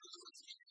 何?